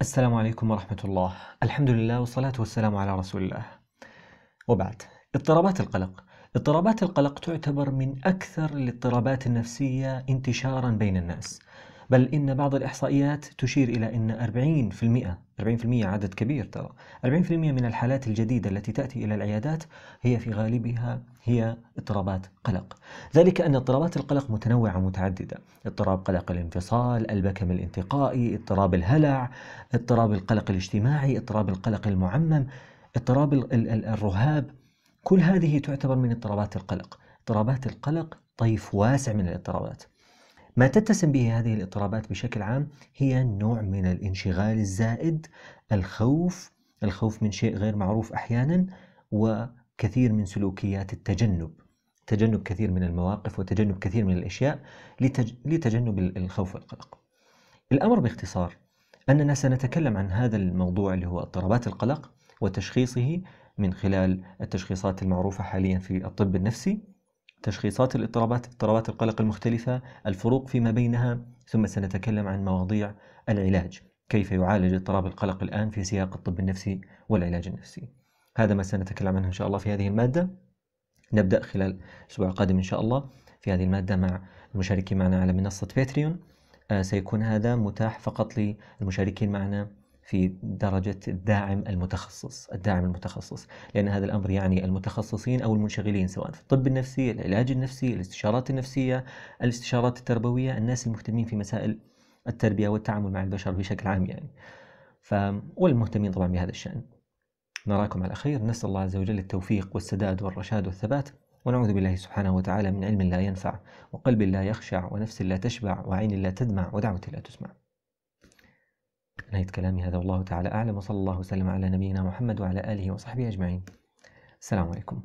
السلام عليكم ورحمة الله. الحمد لله والصلاة والسلام على رسول الله. وبعد اضطرابات القلق. اضطرابات القلق تعتبر من أكثر الاضطرابات النفسية انتشارا بين الناس. بل إن بعض الإحصائيات تشير إلى أن 40% 40% عدد كبير ترى. 40% من الحالات الجديدة التي تأتي إلى العيادات هي في غالبها هي اضطرابات قلق. ذلك أن اضطرابات القلق متنوعة متعددة اضطراب قلق الانفصال البكم الانتقائي اضطراب الهلع اضطراب القلق الاجتماعي اضطراب القلق المعمم اضطراب الرهاب. كل هذه تعتبر من اضطرابات القلق. اضطرابات القلق طيف واسع من الاضطرابات. ما تتسم به هذه الاضطرابات بشكل عام هي نوع من الانشغال الزائد الخوف الخوف من شيء غير معروف أحيانا وكثير من سلوكيات التجنب تجنب كثير من المواقف وتجنب كثير من الأشياء لتجنب الخوف والقلق. الأمر باختصار أننا سنتكلم عن هذا الموضوع اللي هو اضطرابات القلق وتشخيصه من خلال التشخيصات المعروفة حاليا في الطب النفسي تشخيصات الاضطرابات اضطرابات القلق المختلفة الفروق فيما بينها ثم سنتكلم عن مواضيع العلاج. كيف يعالج اضطراب القلق الآن في سياق الطب النفسي والعلاج النفسي؟ هذا ما سنتكلم عنه إن شاء الله في هذه المادة. نبدأ خلال الأسبوع القادم إن شاء الله في هذه المادة مع المشاركين معنا على منصة باتريون آه سيكون هذا متاح فقط للمشاركين معنا في درجة الداعم المتخصص الداعم المتخصص. لأن هذا الأمر يعني المتخصصين أو المنشغلين سواء في الطب النفسي العلاج النفسي الاستشارات النفسية الاستشارات التربوية الناس المهتمين في مسائل التربية والتعامل مع البشر بشكل عام يعني. ف... والمهتمين طبعا بهذا الشأن. نراكم على خير. نسأل الله عز وجل التوفيق والسداد والرشاد والثبات. ونعوذ بالله سبحانه وتعالى من علم لا ينفع وقلب لا يخشع ونفس لا تشبع وعين لا تدمع ودعوة لا تسمع. نهاية كلامي هذا والله تعالى أعلم وصلى الله وسلم على نبينا محمد وعلى آله وصحبه أجمعين. السلام عليكم.